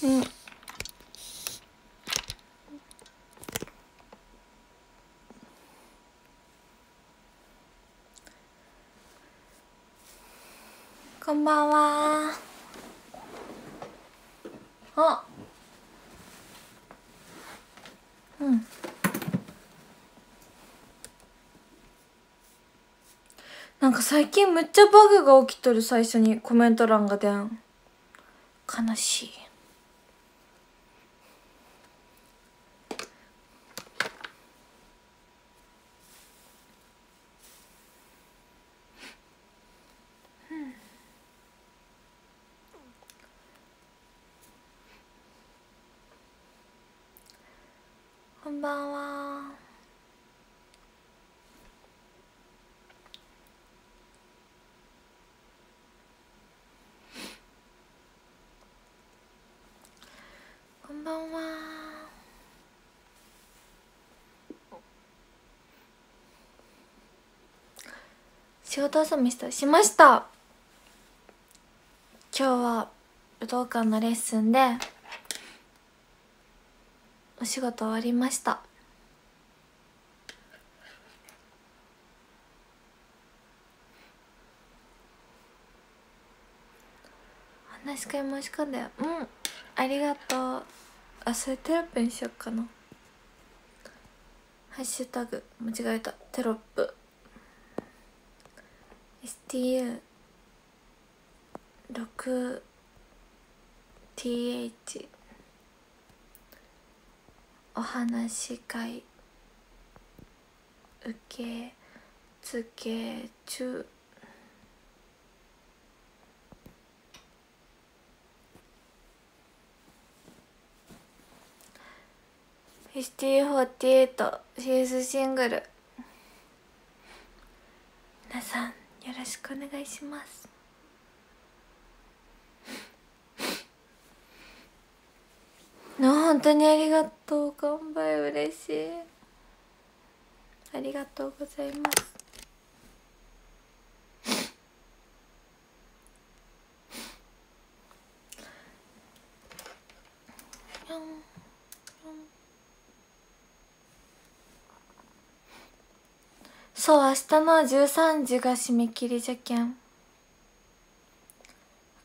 うんこんばんは。あ。うん。なんか最近めっちゃバグが起きとる最初にコメント欄が出ん。悲しいこんばんはこんばんは仕事遊びしたしました。今日は武道館のレッスンでお仕事終わりました。話し会申し込んだよ。うん。ありがとう。あそれテロップにしよっかな。ハッシュタグ間違えた。テロップ。STU6TH お話し会受け付け中。ST48 シーズシングル。皆さん。よろしくお願いします。の 本当にありがとう。乾杯嬉しい。ありがとうございます。そう明日の13時が締め切りじゃけん。分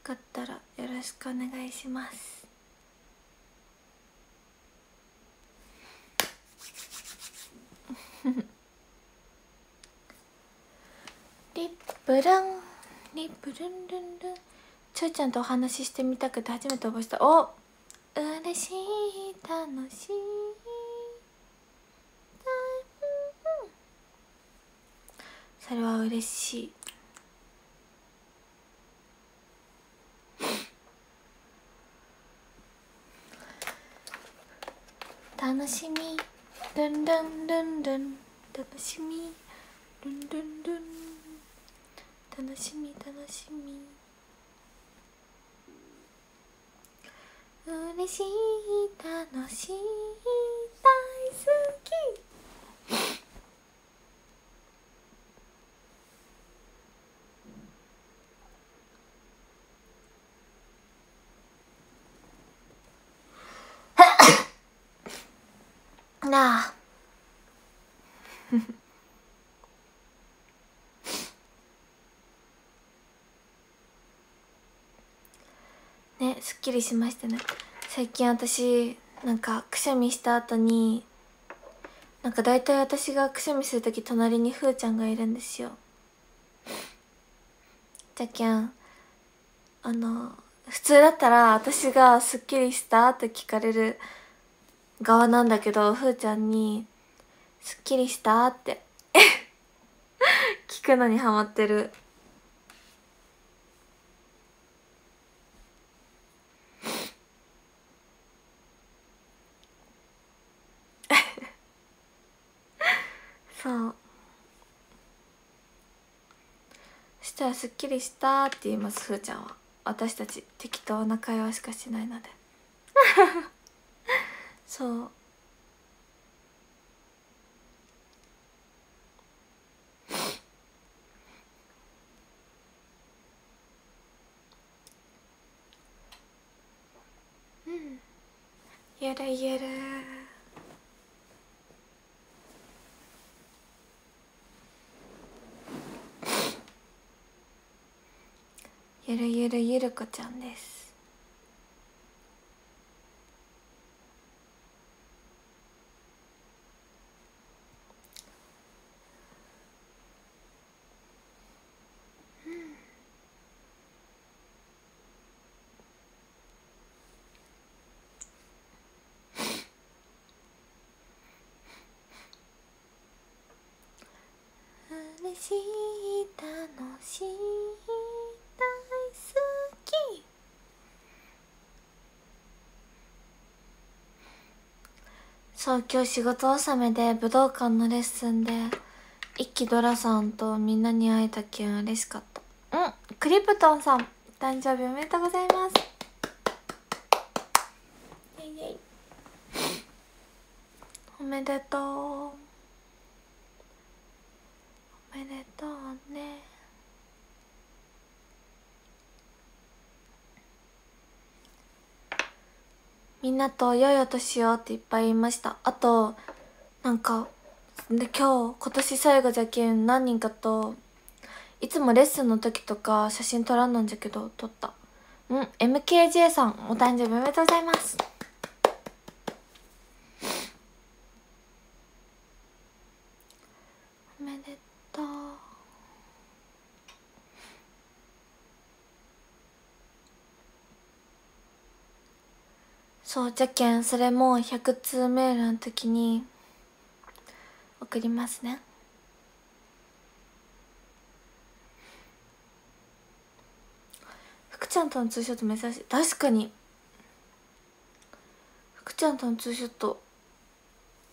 かったらよろしくお願いします。リップルン。リップルンルンルン。ちょいちゃんとお話ししてみたくて初めて覚えした。お嬉しい。楽しい。それは嬉しい。楽しみ。ルンルンルンルン。楽しみ。ルンルンルン。楽しみ楽しみ。嬉しい楽しい大好き。な ねすっきりしましたね最近私なんかくしゃみした後になんか大体私がくしゃみする時隣にふーちゃんがいるんですよじゃけんあの普通だったら私が「すっきりした?」って聞かれる側なんだけどふーちゃんに「すっきりした?」って 聞くのにハマってる。そう。したら「すっきりした」って言いますふーちゃんは。私たち適当な会話しかしないので。そう。うん。ゆるゆるゆるゆるゆるこちゃんです嬉しい楽しい大好きそう今日仕事納めで武道館のレッスンで一期ドラさんとみんなに会えたけん嬉しかった。うんクリプトンさん誕生日おめでとうございます。イェイイェイ。おめでとうおめでとうねみんなと良いお年をっていっぱい言いました。あとなんかで今日今年最後じゃけん何人かといつもレッスンの時とか写真撮らんなんじゃけど撮った。うん MKJ さんお誕生日おめでとうございますおめでとうそうじゃけんそれも100通メールの時に送りますね。福ちゃんとのツーショット珍しい。確かに。福ちゃんとのツーショット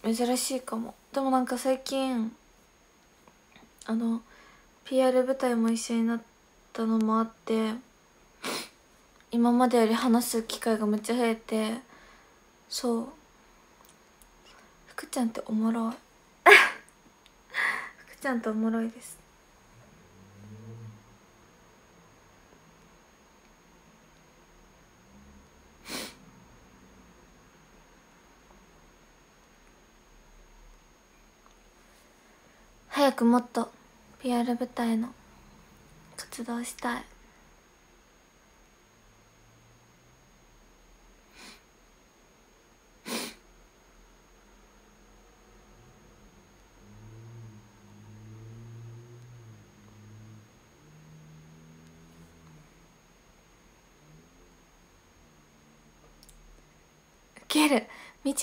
珍しいかも。でもなんか最近あの PR 舞台も一緒になったのもあって今までより話す機会がめっちゃ増えてそう。福ちゃんっておもろい。福ちゃんっておもろいです。早くもっと PR 舞台の活動したい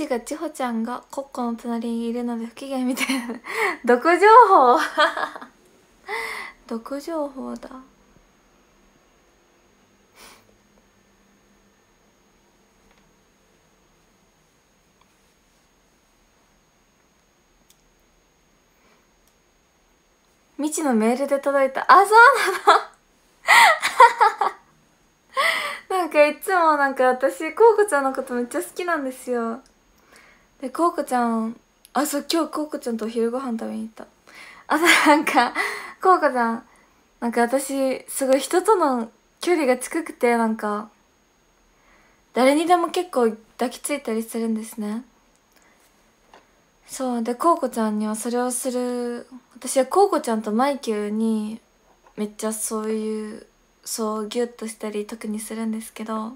1が千穂ちゃんがコッコの隣にいるので不機嫌みたいな。毒情報。毒情報だ。未知のメールで届いた。あそうなの。なんかいつもなんか私こうこちゃんのことめっちゃ好きなんですよ。でこうこちゃんあそう今日こうこちゃんとお昼ご飯食べに行った。あとなんかこうこちゃんなんか私すごい人との距離が近くてなんか誰にでも結構抱きついたりするんですね。そうでこうこちゃんにはそれをする私はこうこちゃんとマイキューにめっちゃそういうそうギュッとしたり特にするんですけど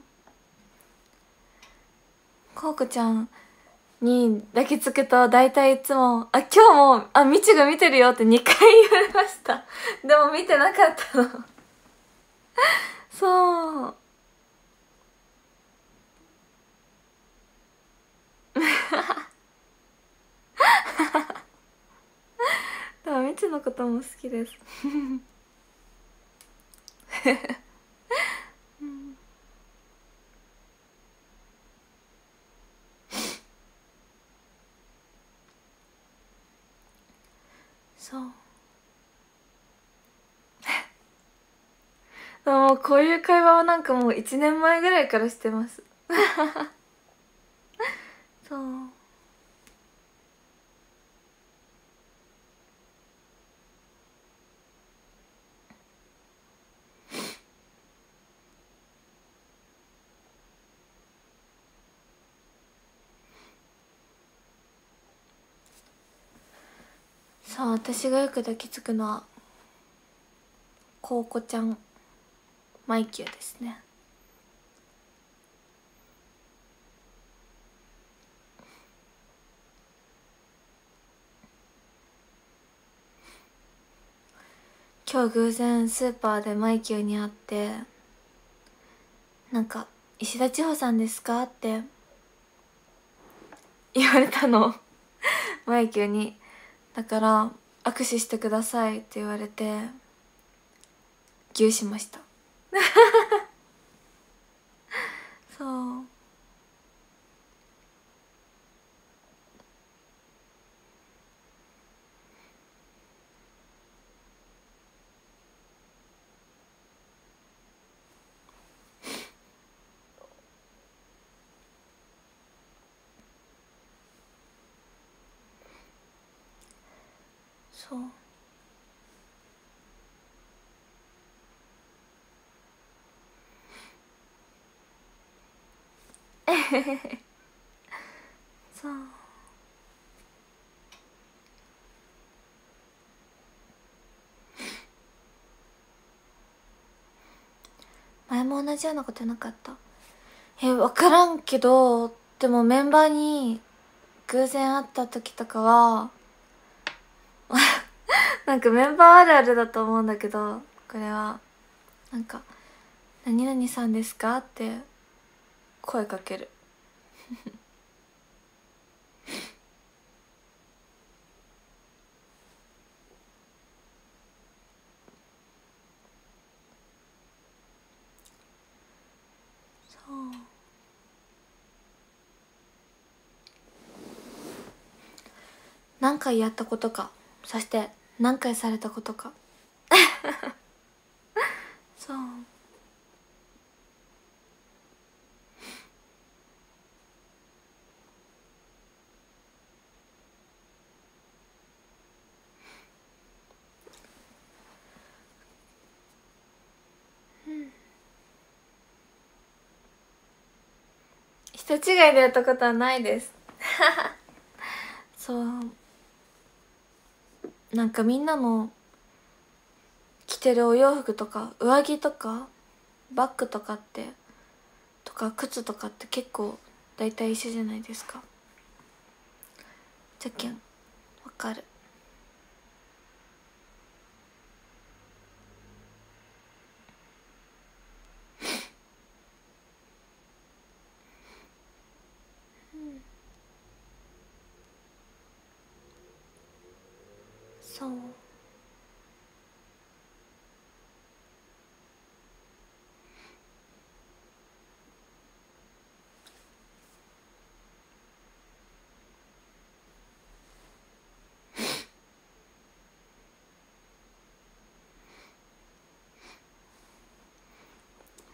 こうこちゃんに抱きつくと大体いつも「あ今日もあみちが見てるよ」って2回言われました。でも見てなかったの。そう。でもみちのことも好きです。そう。もうこういう会話はなんかもう1年前ぐらいからしてます。そう。さあ私がよく抱きつくのはコウコちゃんマイキューですね今日偶然スーパーでマイキューに会ってなんか「石田千穂さんですか?」って言われたのマイキューにだから「握手してください」って言われてギューしましたそうそう。そう。前も同じようなことなかった？え分からんけどでもメンバーに偶然会った時とかはなんかメンバーあるあるだと思うんだけどこれは。なんか「何々さんですか?」って声かける。そう。何回やったことか。そして何回されたことか。そう。人違いでやったことはないです。そう。なんかみんなの着てるお洋服とか上着とかバッグとかってとか靴とかって結構大体一緒じゃないですか。じゃけんわかるそう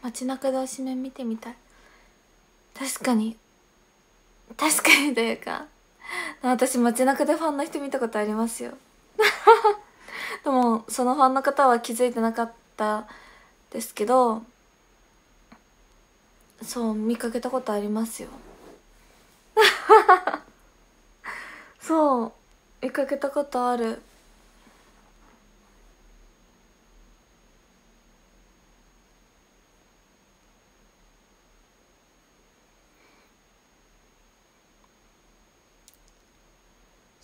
街中でおしめ見てみたい。確かに。確かにというか私街中でファンの人見たことありますよ。でもそのファンの方は気づいてなかったですけどそう見かけたことありますよ。そう見かけたことある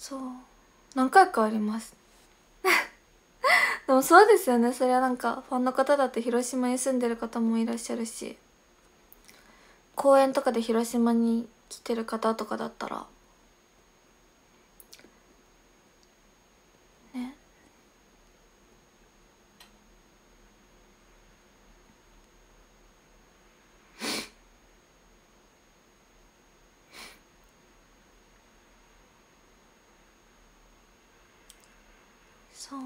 そう何回かあります。でもそうですよね。それはなんかファンの方だって広島に住んでる方もいらっしゃるし公園とかで広島に来てる方とかだったらねそう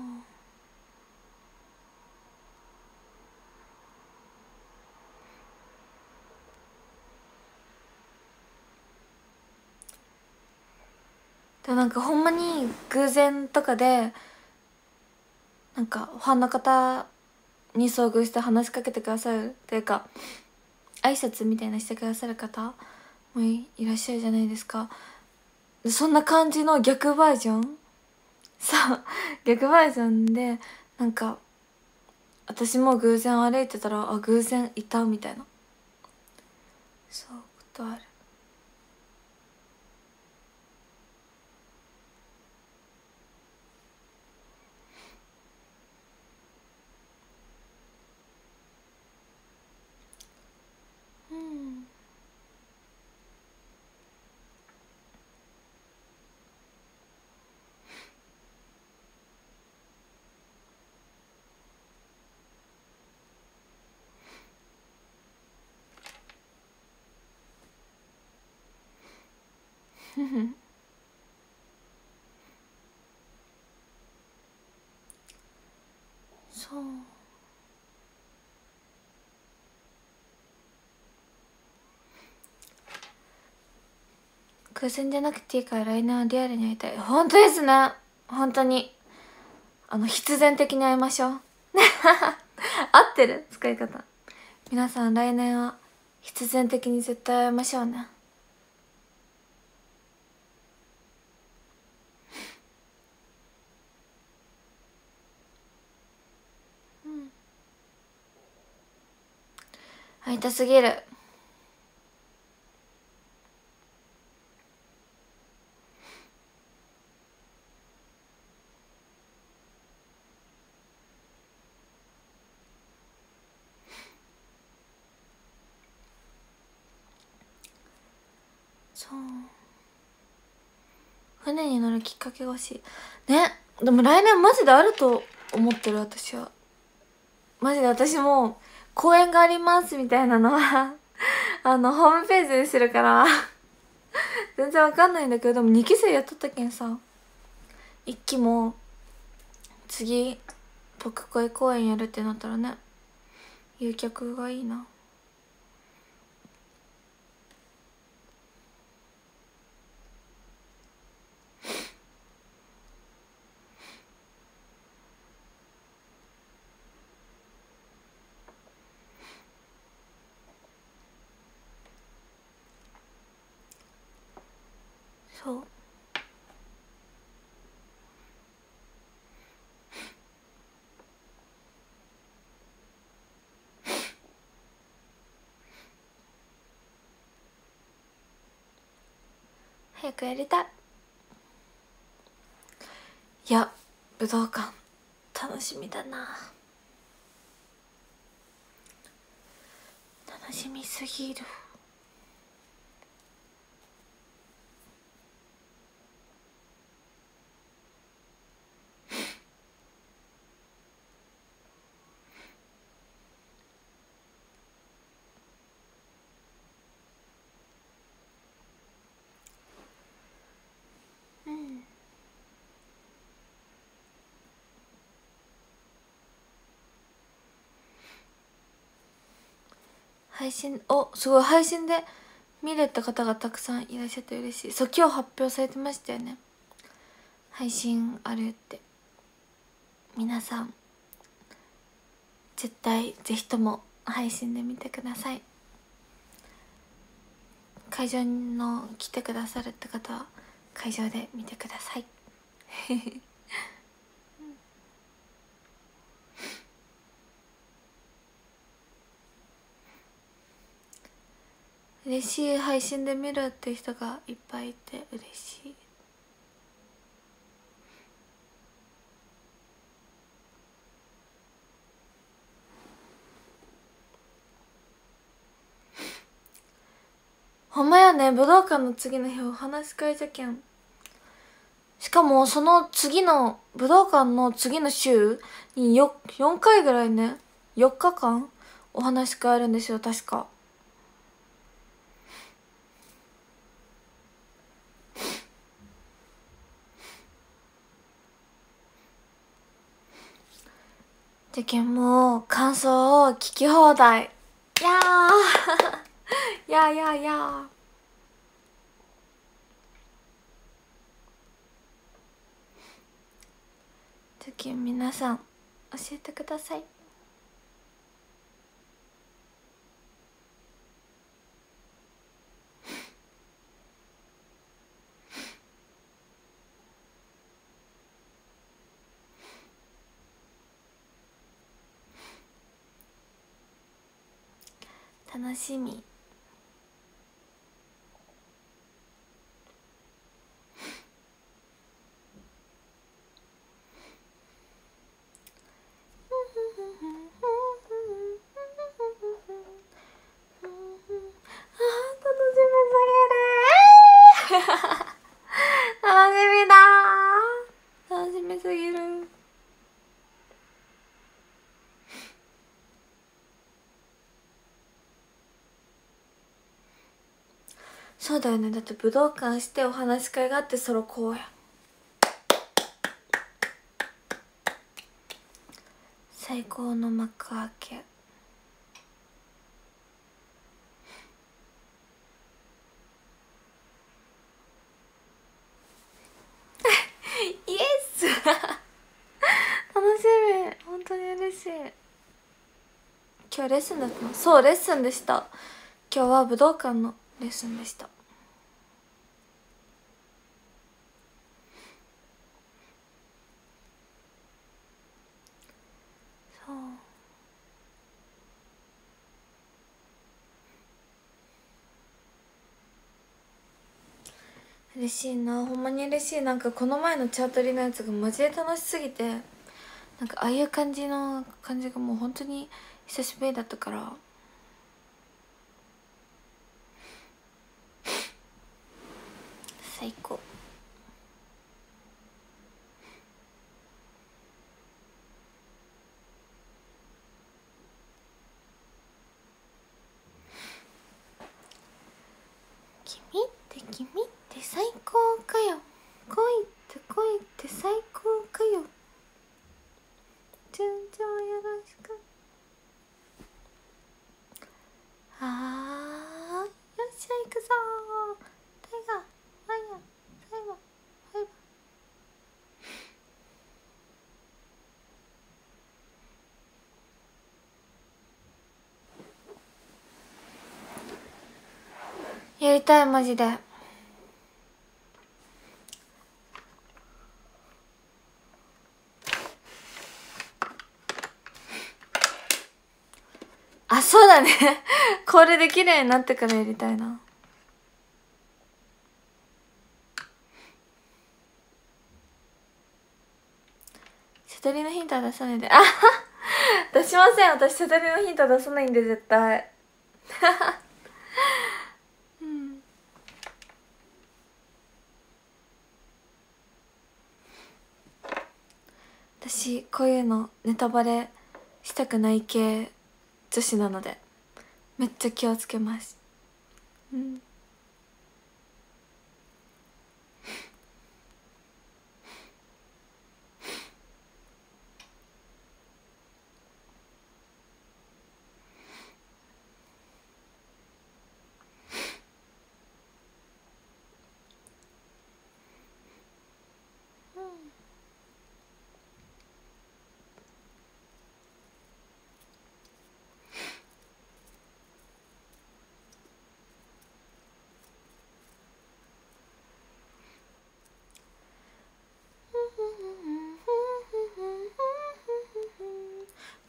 でもなんかほんまに偶然とかでなんかファンの方に遭遇して話しかけてくださるっていうか挨拶みたいなしてくださる方もいらっしゃるじゃないですか。そんな感じの逆バージョン？そう。逆バージョンでなんか私も偶然歩いてたらあ偶然いたみたいな。そうことあるうんふふそう偶然じゃなくていいから来年はリアルに会いたい。本当ですね。本当に。あの必然的に会いましょう。合ってる？使い方。皆さん来年は必然的に絶対会いましょうね。会いたすぎるそう船に乗るきっかけが欲しいねでも来年マジであると思ってる私は。マジで私も公演がありますみたいなのは あのホームページにするから全然わかんないんだけどでも2期生やっとったけんさ1期も次僕恋公演やるってなったらね誘客がいいな。そう。早くやりたい。いや武道館楽しみだな。楽しみすぎる。配信おすごい配信で見れた方がたくさんいらっしゃって嬉しい。そう今日発表されてましたよね。配信あるって。皆さん絶対ぜひとも配信で見てください。会場の来てくださるって方は会場で見てください。嬉しい配信で見るって人がいっぱいいて嬉しい。ほんまやね武道館の次の日お話し会じゃけん。しかもその次の武道館の次の週によ4回ぐらいね4日間お話し会あるんですよ確か。じゃけんもう感想を聞き放題。いやー。やーやーやー。じゃけん皆さん教えてください。楽しみ。そうだよね。だって武道館してお話し会があってソロ公演最高の幕開け。イエス！楽しみ。本当に嬉しい。今日レッスンだったの？そうレッスンでした。今日は武道館のレッスンでした。嬉しいな。ほんまに嬉しい。なんかこの前のチャートリのやつがマジで楽しすぎて。なんかああいう感じの感じがもう本当に久しぶりだったから。最高君って君って最高かよ恋って恋って最高かよ順調よろしくあーよっしゃ行くぞータイガーファイヤー最後ファイバーやりたいマジで。あそうだね。これで綺麗になってからやりたいな。セトリのヒントは出さないで。あ出しません。私セトリのヒントは出さないんで絶対。私こういうのネタバレしたくない系女子なのでめっちゃ気をつけます。うん。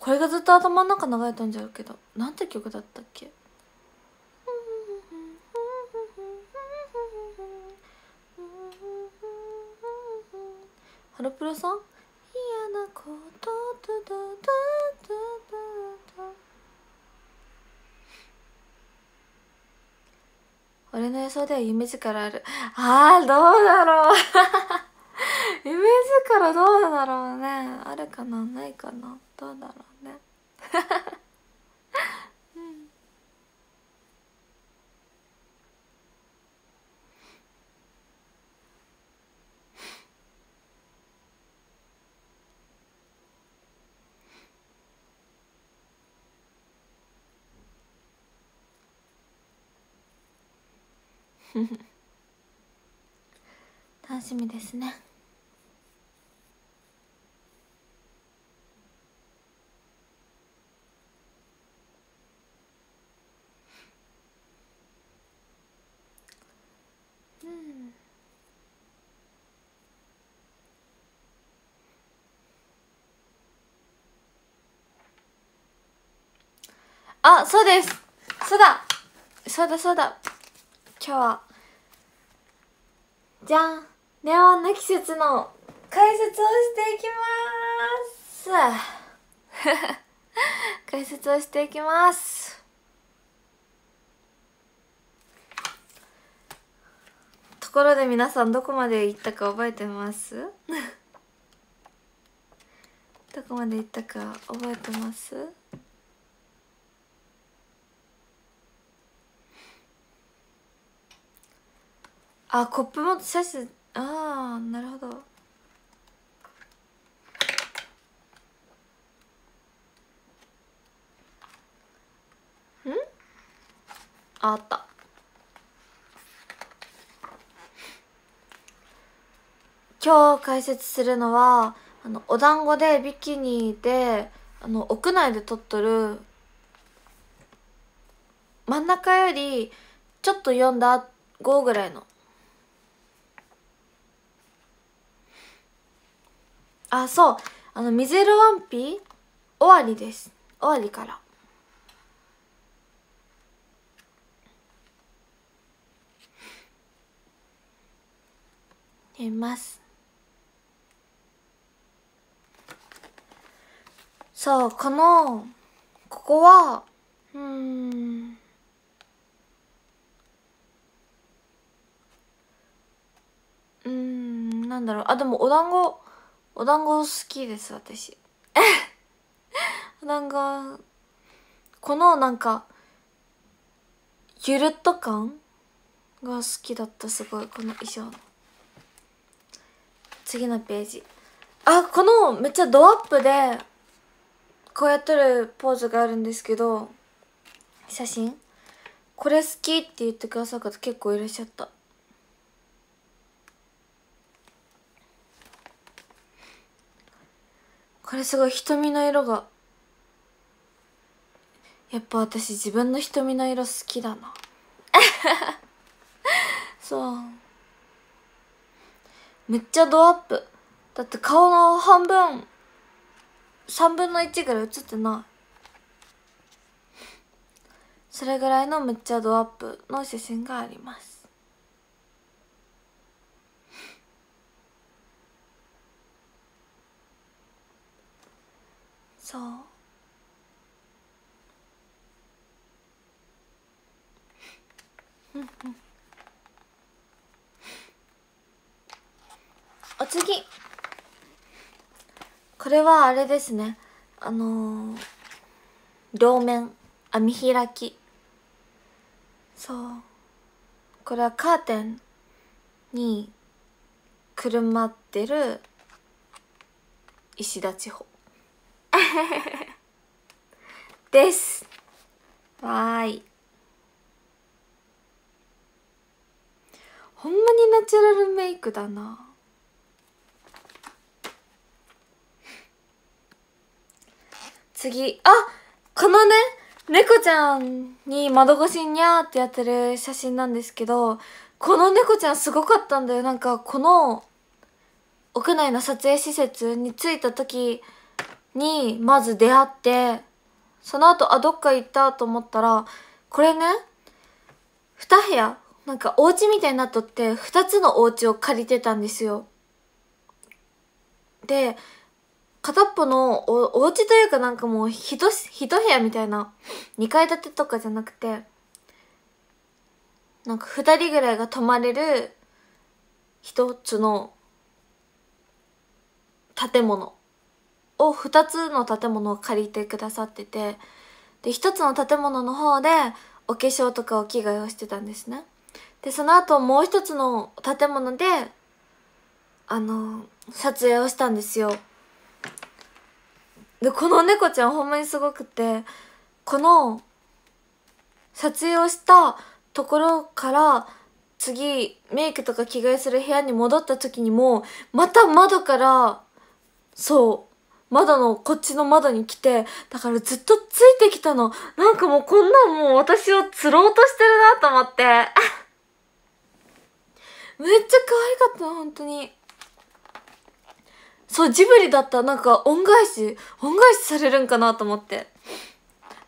これがずっと頭の中流れたんじゃるけどなんて曲だったっけ？ハロプロさん？嫌なことドドドドドド。俺の予想では夢力ある。あーどうだろう。夢力どうだろうね。あるかな？ないかな？どうだろう。うん。楽しみですね。あそうです。そうだ。そうだそうだ。今日はじゃん。ネオンの季節の解説をしていきます。解説をしていきます。ところで皆さんどこまで行ったか覚えてます？どこまで行ったか覚えてます？あコップも写真ああなるほど。ん？ああった。今日解説するのはあのお団子でビキニであの屋内で撮っとる真ん中よりちょっと読んだ5ぐらいのあそう。あの水色ワンピ終わりです。終わりから。見ます。そうこのここはうん。うんなんだろう。あでもお団子お団子好きです私。お団子このなんかゆるっと感が好きだったすごいこの衣装の。次のページ。あこのめっちゃドアップでこうやってるポーズがあるんですけど写真。これ好きって言ってくださる方結構いらっしゃった。これすごい瞳の色が。やっぱ私自分の瞳の色好きだな。そう。めっちゃドアップ。だって顔の半分3分の1ぐらい映ってない。それぐらいのめっちゃドアップの写真がありますそう。お次。これはあれですね。あのー、両面網開き。そう。これはカーテンにくるまってる石田千穂 です。わーい。ほんまにナチュラルメイクだな。次。あこのね猫ちゃんに窓越しにゃーってやってる写真なんですけどこの猫ちゃんすごかったんだよ。なんかこの屋内の撮影施設に着いた時にまず出会ってその後あどっか行ったと思ったらこれね2部屋なんかお家みたいになっとって2つのお家を借りてたんですよ。で片っぽのおお家というかなんかもうひと一部屋みたいな2階建てとかじゃなくてなんか2人ぐらいが泊まれる一つの建物。を2つの建物を借りてくださっててで1つの建物の方でお化粧とかお着替えをしてたんですね。でその後もう一つの建物であの撮影をしたんですよ。でこの猫ちゃんほんまにすごくてこの撮影をしたところから次メイクとか着替えする部屋に戻った時にもまた窓からそう窓のこっちの窓に来てだからずっとついてきたの。なんかもうこんなんもう私を釣ろうとしてるなと思って。めっちゃ可愛かった本当に。そうジブリだった。らなんか恩返し恩返しされるんかなと思って。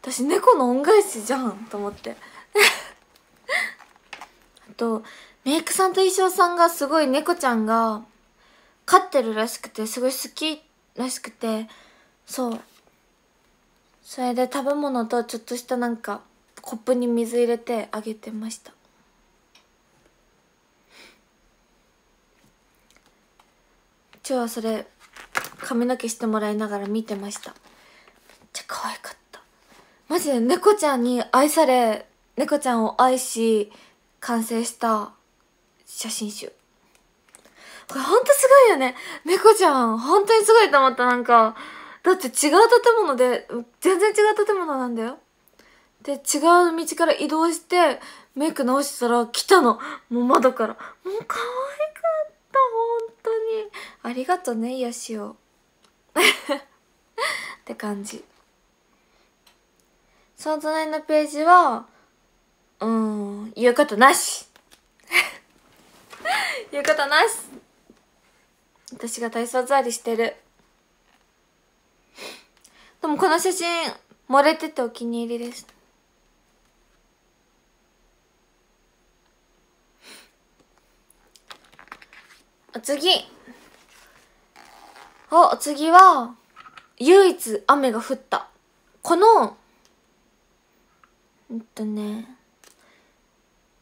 私猫の恩返しじゃんと思って。あとメイクさんと衣装さんがすごい猫ちゃんが飼ってるらしくてすごい好きらしくてそう。それで食べ物とちょっとしたなんかコップに水入れてあげてました。今日はそれ髪の毛してもらいながら見てました。めっちゃ可愛かった。マジで猫ちゃんに愛され猫ちゃんを愛し完成した写真集。これほんとすごいよね。猫ちゃん本当にすごいと思った。なんかだって違う建物で全然違う建物なんだよ。で違う道から移動してメイク直したら来たの。もう窓から。もう可愛かった本当に。ありがとね癒しをって感じ。その隣のページはうん言うことなし。言うことなし。私が体操座りしてる。でもこの写真漏れててお気に入りですお次。おお次は唯一雨が降った。このうんとね。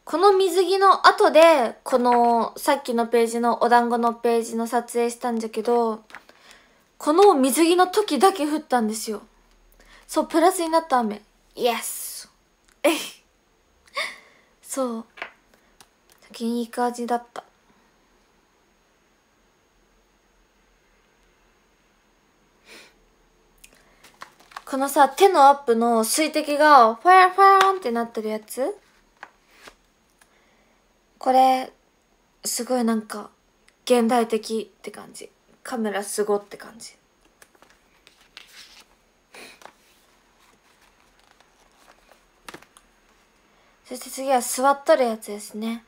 この水着の後でこのさっきのページのお団子のページの撮影したんじゃけどこの水着の時だけ降ったんですよ。そうプラスになった雨。イエスえい。そう。先にいい感じだった。このさ手のアップの水滴がファヤファヤンってなってるやつ？これすごいなんか現代的って感じ。カメラすごって感じ。そして次は座っとるやつですね。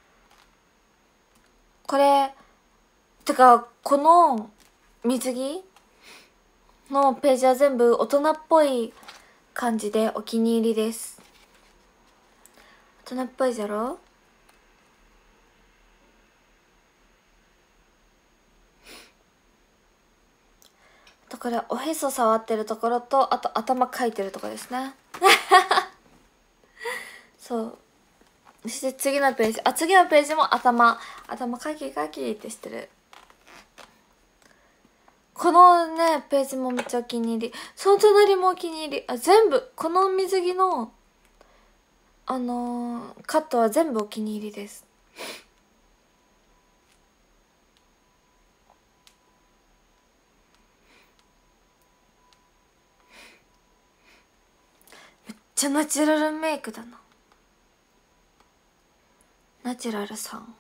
これてかこの水着のページは全部大人っぽい感じでお気に入りです。大人っぽいじゃろ？とこれおへそ触ってるところとあと頭かいてるとこですね。そう。そして次のページ。あ次のページも頭頭かきかきってしてる。このねページもめっちゃお気に入り。その隣もお気に入り。あ全部。この水着のあのー、カットは全部お気に入りです。ちゃナチュラルメイクだな。ナチュラルさん。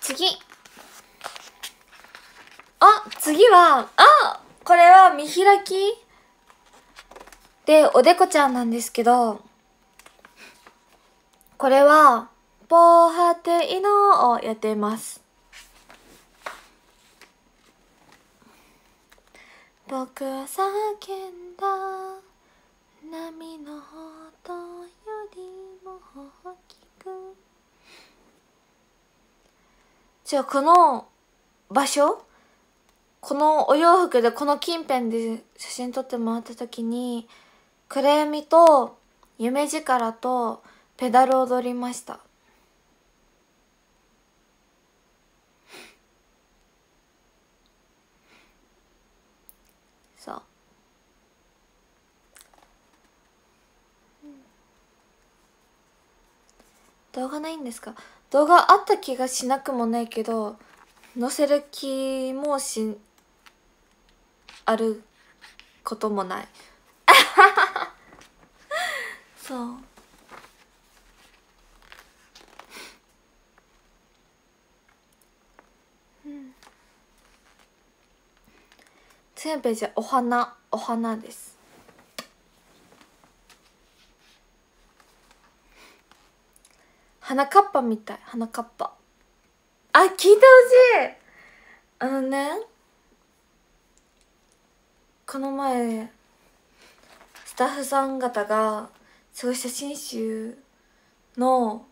次。あ次はあこれは見開きでおでこちゃんなんですけどこれは「ポーハテイノ」をやっています。僕は叫んだ。波の音よりも大きく。じゃあこの場所？このお洋服でこの近辺で写真撮ってもらった時に暗闇と夢力とペダルを踊りましたそう動画ないんですか？動画あった気がしなくもないけど載せる気もしあることもない。そう。うん。次のページはお花お花です。花かっぱみたい。花かっぱ。あ聞いてほしい。あのねこの前スタッフさん方がすごい写真集の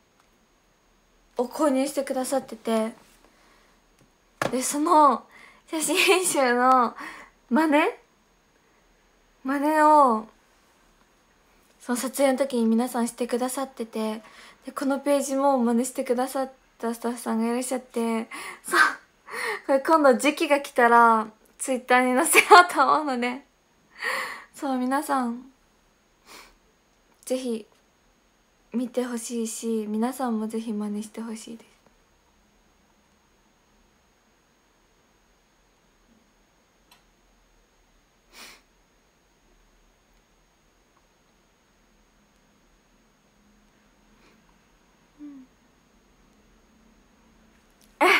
を購入してくださってて。でその写真集の真似？真似をその撮影の時に皆さんしてくださってて。でこのページも真似してくださったスタッフさんがいらっしゃってそうこれ今度時期が来たらツイッターに載せようと思うのでそう皆さんぜひ見てほしいし皆さんもぜひ真似してほしいです。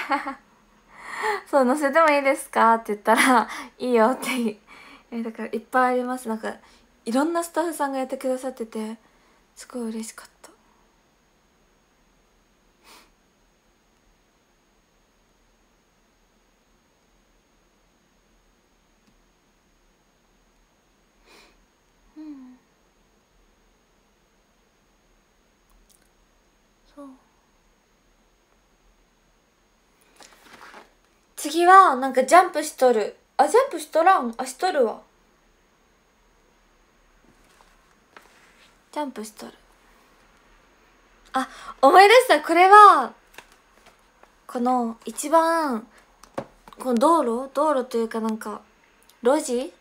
そう乗せてもいいですか？って言ったら いいよって。えだからいっぱいあります。なんかいろんなスタッフさんがやってくださっててすごい嬉しかった。次はなんかジャンプしとる。あジャンプしとらん？あしとるわ。ジャンプしとる。あ思い出した。これはこの一番この道路？道路というかなんか路地？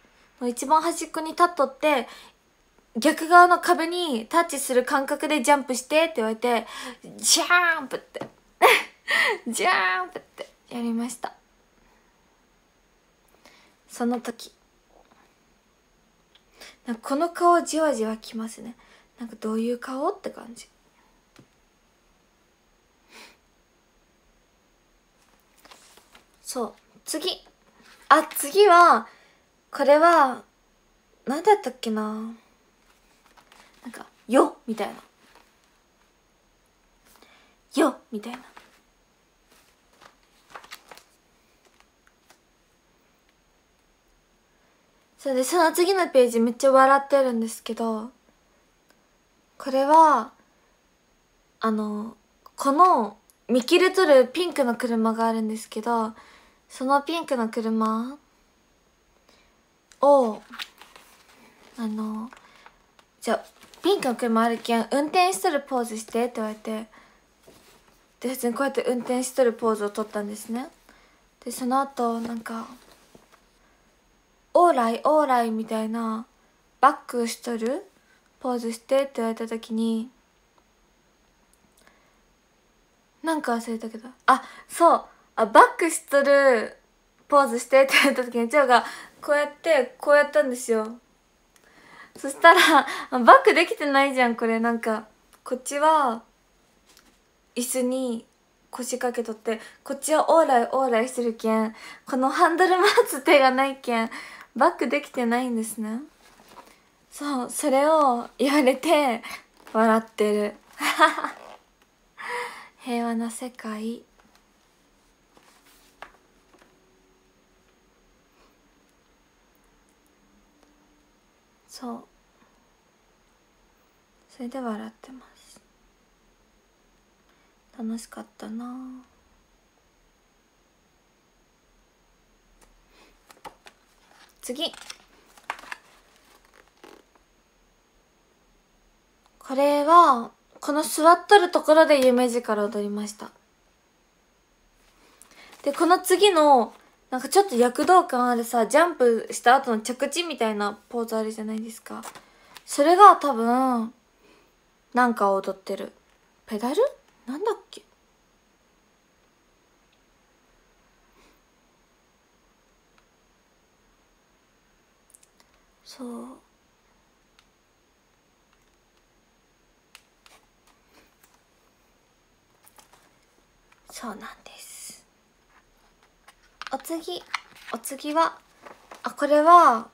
の一番端っこに立っとって逆側の壁にタッチする感覚でジャンプしてって言われてジャンプって。ジャンプってやりました。その時。なんかこの顔じわじわきますね。なんかどういう顔って感じ。そう。次。あ次はこれは何だったっけな。なんか「よ」みたいな「よ」みたいな。それでその次のページめっちゃ笑ってるんですけどこれはあのこの見切れとるピンクの車があるんですけどそのピンクの車をあのじゃあピンクの車あるけん運転しとるポーズしてって言われてで普通にこうやって運転しとるポーズを取ったんですね。でその後なんか「オーライオーライ」みたいなバックしとる？ポーズしてって言われた時になんか忘れたけど。あそう。あバックしとる？ポーズしてって言われた時にチョウがこうやってこうやったんですよ。そしたらバックできてないじゃんこれ。なんかこっちは椅子に腰掛けとってこっちはオーライオーライしてるけんこのハンドル回す手がないけんバックできてないんですね。そうそれを言われて笑ってる。平和な世界。そう。それで笑ってます。楽しかったな次。これはこの座っとるところで夢力踊りました。でこの次のなんかちょっと躍動感あるさジャンプした後の着地みたいなポーズあるじゃないですか。それが多分なんか踊ってる。ペダル？なんだっけ？そう。そうなんです。お次お次はあこれは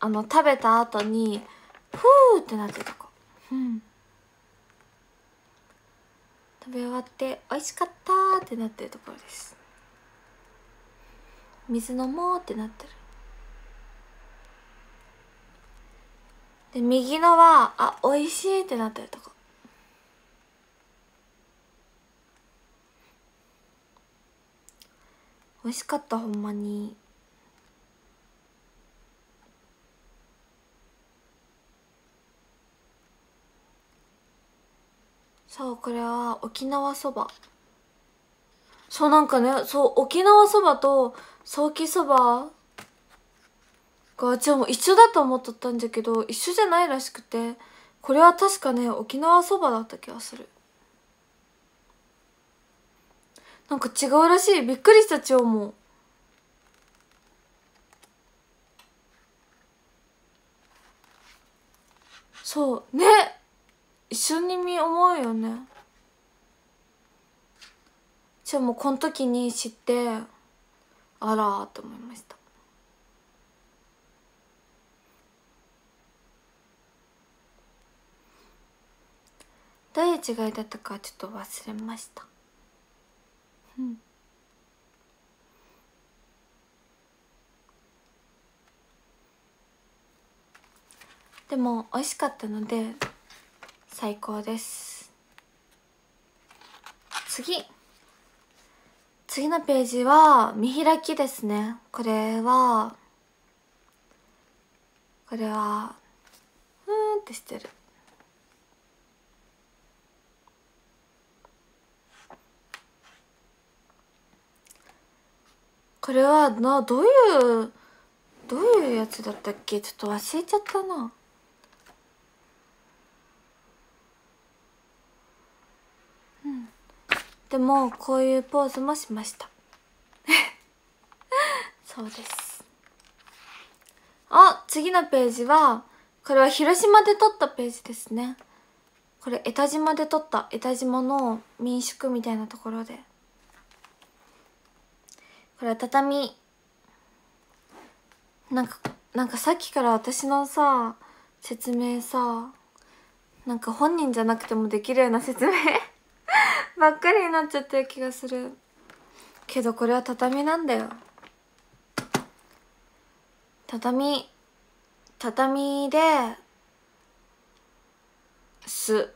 あの食べた後にふーってなってるとこうん。食べ終わって美味しかったってなってるところです。水飲もうってなってるで右のはあ美味しいってなってるとこ。美味しかったほんまに。そうこれは沖縄そば。そうなんかねそう沖縄そばとソーキそばがじゃも一緒だと思っとったんじゃけど一緒じゃないらしくてこれは確かね沖縄そばだった気がする。なんか違うらしい。びっくりしたちうも。そう。ね。一緒に見思うよね。じゃあもうこの時に知ってあらーと思いました。どういう違いだったかちょっと忘れました。うん。でも美味しかったので最高です。次。次のページは見開きですね。これはこれはふーんってしてる。これはなどういうどういうやつだったっけ？ちょっと忘れちゃったな。うん。でもこういうポーズもしました。そうです。あ次のページはこれは広島で撮ったページですね。これ江田島で撮った江田島の民宿みたいなところで。これ畳。なんかなんかさっきから私のさ説明さなんか本人じゃなくてもできるような説明 ばっかりになっちゃってる気がする。けどこれは畳なんだよ。畳畳です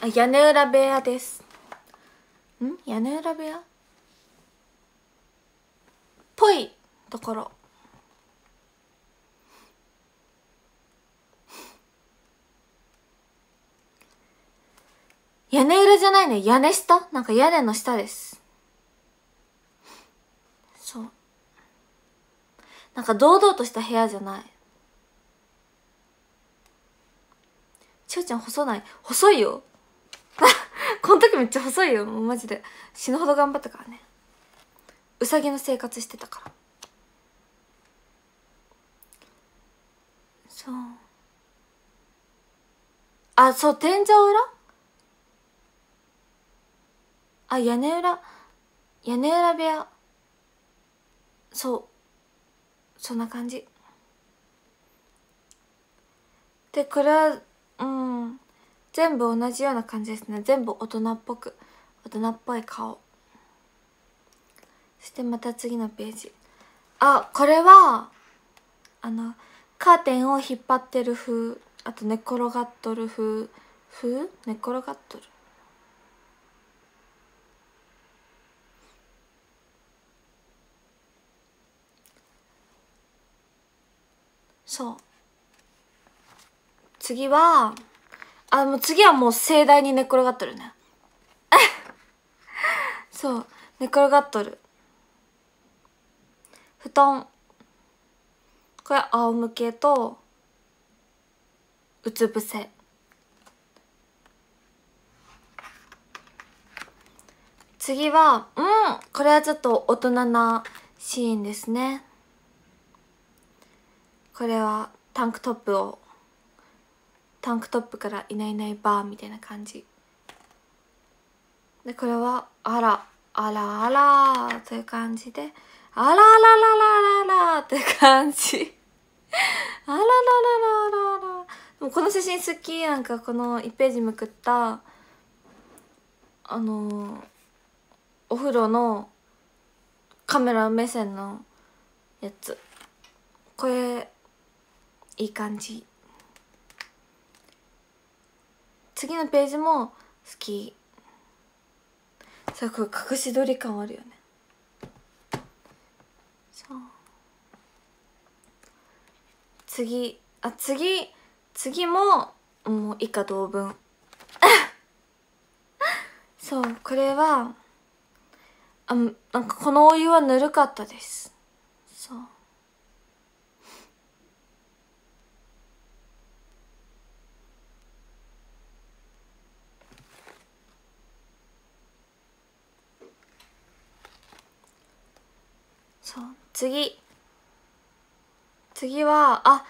あ屋根裏部屋です。ん？屋根裏部屋？ぽいところ屋根裏じゃないね。屋根下？なんか屋根の下です。そう。なんか堂々とした部屋じゃない。ちおちゃん細ない？細いよ。この時めっちゃ細いよ。もうマジで。死ぬほど頑張ったからね。うさぎの生活してたから。そう。あ、そう、天井裏？あ屋根裏？屋根裏部屋そうそんな感じでこれはうん全部同じような感じですね。全部大人っぽく。大人っぽい顔。そしてまた次のページ。あこれはあのカーテンを引っ張ってる風。あと寝転がっとる風。風？寝転がっとる。そう。次はあもう次はもう盛大に寝転がっとるね。そう。寝転がっとる。布団。これ仰向けとうつ伏せ。次はうんこれはちょっと大人なシーンですね。これはタンクトップをタンクトップからいないいないバーみたいな感じ。でこれはあらあらあらという感じであららららららという感じ。あらららららら。でもこの写真好きなんかこの1ページめくったあのお風呂のカメラ目線のやつ。これいい感じ。次のページも好き。さあこれ隠し撮り感あるよね。そう次。あ次。次ももう以下同文。そうこれはあなんかこのお湯はぬるかったですそうそう次。次はあ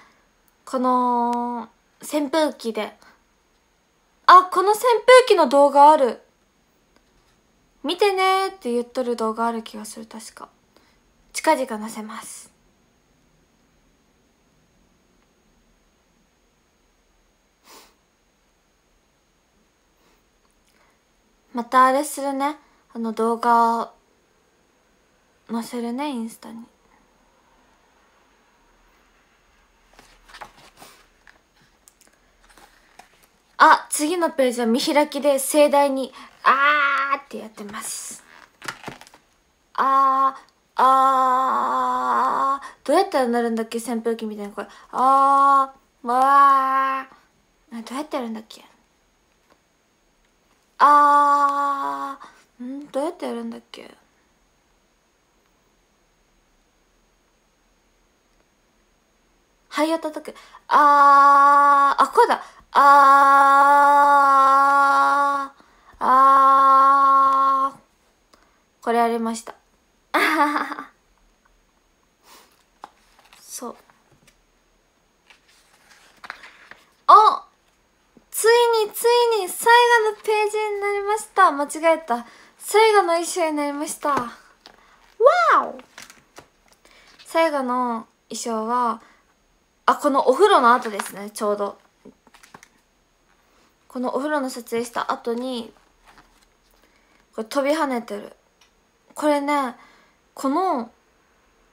この扇風機で。あこの扇風機の動画ある。見てねって言っとる動画ある気がする確か。近々載せます。またあれするね。あの動画載せるねインスタに。あ次のページは見開きで盛大に「あー」ってやってます。あーあーどうやったらなるんだっけ扇風機みたいな声。あーわー。どうやってやるんだっけ。あーんどうやってやるんだっけ。肺を叩く。あーあこうだ。あーあー。これやりました。そう。あついについに最後のページになりました。間違えた。最後の衣装になりました。わお。最後の衣装はあこのお風呂の後ですねちょうどこのお風呂の撮影した後にこれ飛び跳ねてる。これねこの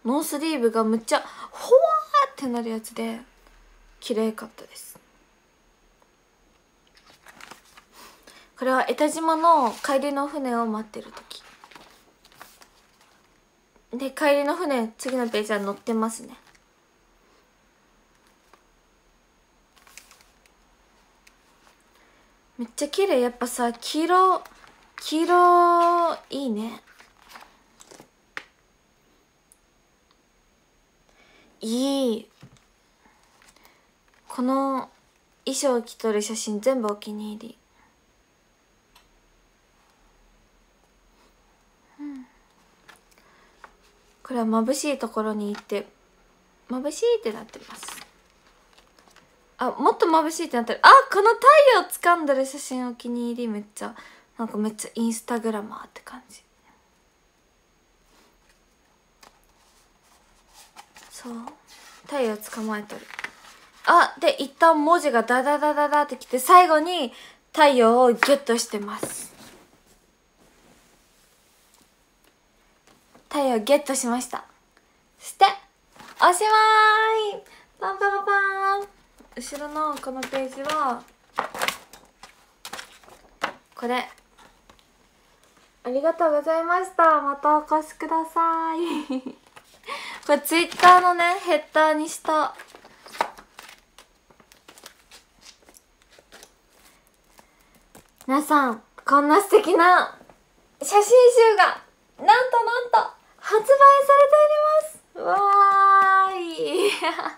ノースリーブがむっちゃほわーってなるやつで綺麗かったです。これは江田島の帰りの船を待ってる時。で帰りの船次のページは乗ってますね。めっちゃ綺麗。やっぱさ黄色黄色いいね。いい。この衣装を着とる写真全部お気に入り。うん。これは眩しいところに行って眩しいってなってます。あもっと眩しいってなったらあこの太陽掴んでる写真お気に入りめっちゃなんかめっちゃインスタグラマーって感じ。そう。太陽捕まえとる。あで一旦文字がダダダダダってきて最後に太陽をゲットしてます。太陽ゲットしました。そしておしまい。パンパンパン。後ろのこのページはこれ。ありがとうございました。またお越しください。これツイッターのねヘッダーにした。皆さんこんな素敵な写真集がなんとなんと発売されております。わー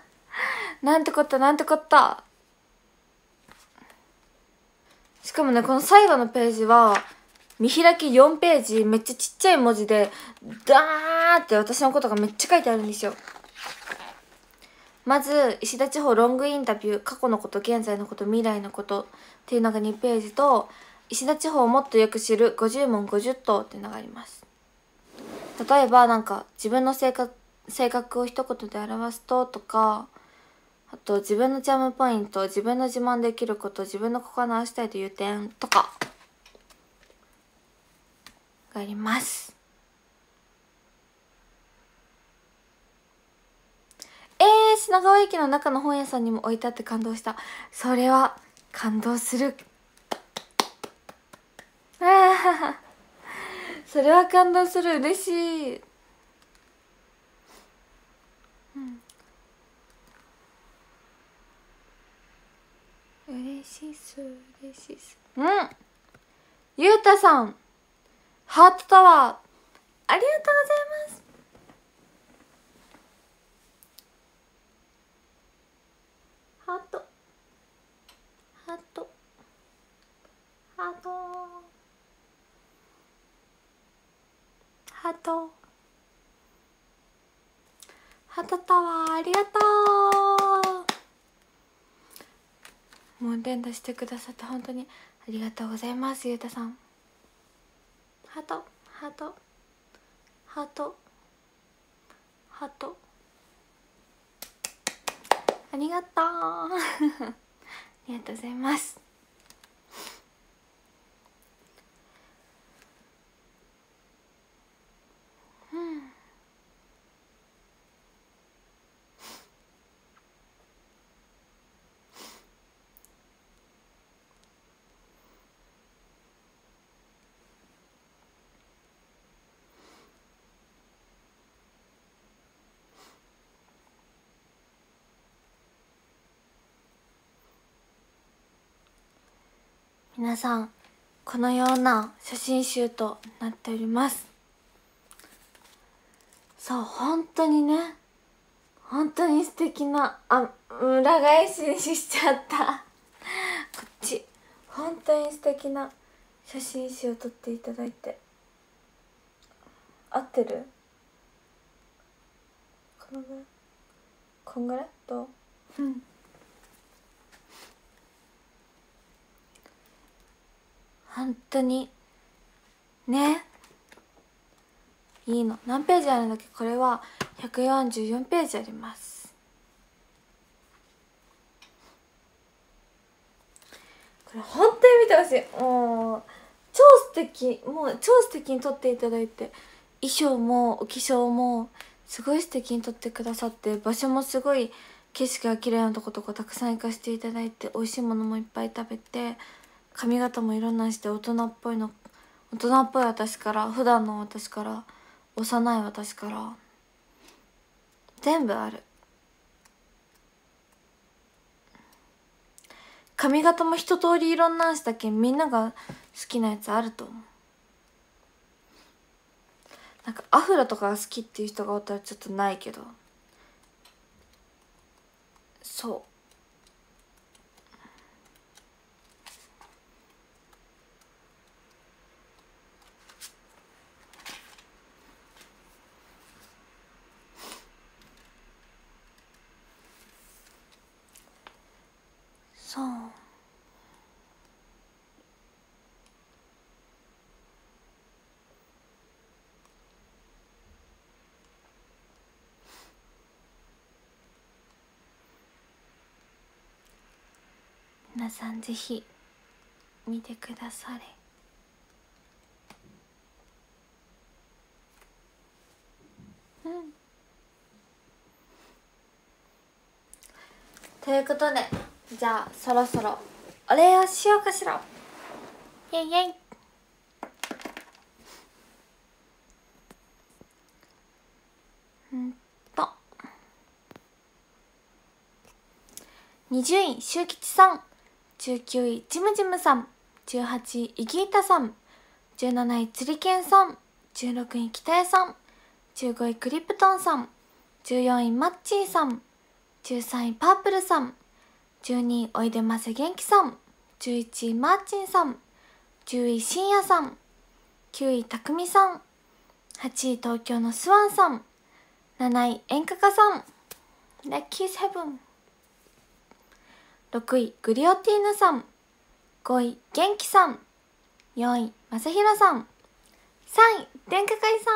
い。なんてこったなんてこった。しかもねこの最後のページは見開き4ページめっちゃちっちゃい文字でダーって私のことがめっちゃ書いてあるんですよ。まず石田地方ロングインタビュー過去のこと現在のこと未来のことっていうのが2ページと石田地方をもっとよく知る50問50答っていうのがあります。例えばなんか自分の性格性格を一言で表すととかあと自分のチャームポイント自分の自慢できること自分のここ直したいという点とかがあります。えー、品川駅の中の本屋さんにも置いてあって感動した。それは感動する。あ あそれは感動する。嬉しい、うん、嬉しいっす嬉しいっす。うん。ゆうたさん。ハートタワー。ありがとうございます。ハート。ハート。ハート。ハート。ハートタワーありがとう。もう連打してくださって本当にありがとうございますゆうたさん。ハートハート。ハート。ハート。ありがとう。ありがとうございます。うん。皆さんこのような写真集となっております。そう本当にね本当に素敵なあ裏返しにしちゃった。こっち。本当に素敵な写真集を撮っていただいて。合ってる？このぐらい？こんぐらい？どう？うん。本当に。ね。いいの。何ページあるんだっけ？これは。144ページあります。これ本当に見てほしい。もう超素敵。もう超素敵に撮っていただいて。衣装もお化粧もすごい素敵に撮ってくださって。場所もすごい景色が綺麗なとことかたくさん行かせていただいて。美味しいものもいっぱい食べて。髪型もいろんなして大人っぽいの大人っぽい私から普段の私から幼い私から全部ある。髪型も一通りいろんなんしたけんみんなが好きなやつあると思う。なんかアフロとかが好きっていう人がおったらちょっとないけど。そうそう。皆さんぜひ見てくだされ。うん。ということでじゃあそろそろお礼をしようかしら。イェイイェイ。うんと。20位周吉さん19位ジムジムさん。18位イギータさん。17位釣りケンさん。16位北江さん。15位クリプトンさん。14位マッチーさん。13位パープルさん。12位おいでませ元気さん。11位マーチンさん。10位深夜さん。9位たくみさん。8位東京のスワンさん。7位演歌家さん。ラッキーセブン6位グリオティーヌさん。5位元気さん。4位まさひろさん。3位電化会さ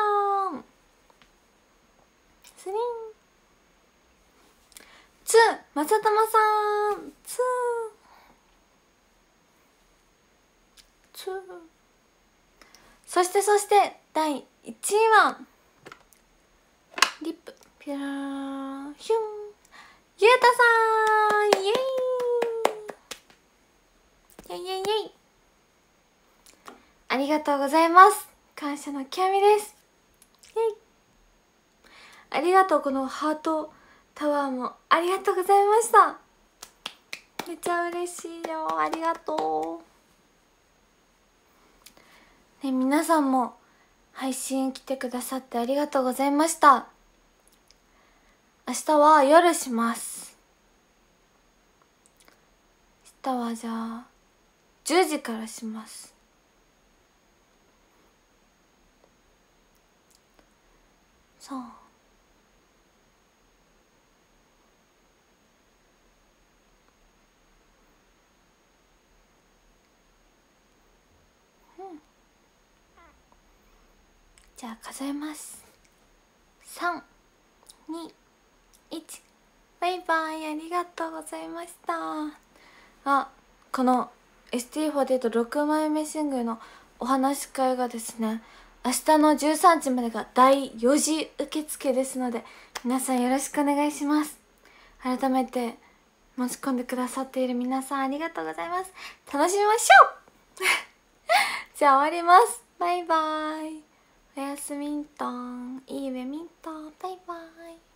ん。スリン。ツーまさたまさん。ツー。ツー。そしてそして第1位はリップピラーヒュン。ゆうたさんイエイ。イェイイェイイェイ。ありがとうございます。感謝の極みです。イェイ。ありがとうこのハートタワーもありがとうございました。めっちゃ嬉しいよ。ありがとう。ね皆さんも配信来てくださってありがとうございました。明日は夜します。明日はじゃあ10時からします。そう。じゃあ数えます。321バイバイ。ありがとうございました。あこの ST48 6枚目シングルのお話し会がですね明日の13時までが第4次受付ですので皆さんよろしくお願いします。改めて申し込んでくださっている皆さんありがとうございます。楽しみましょう。じゃあ終わります。バイバイ。おやすみんとん。いい夢みんとん。バイバイ。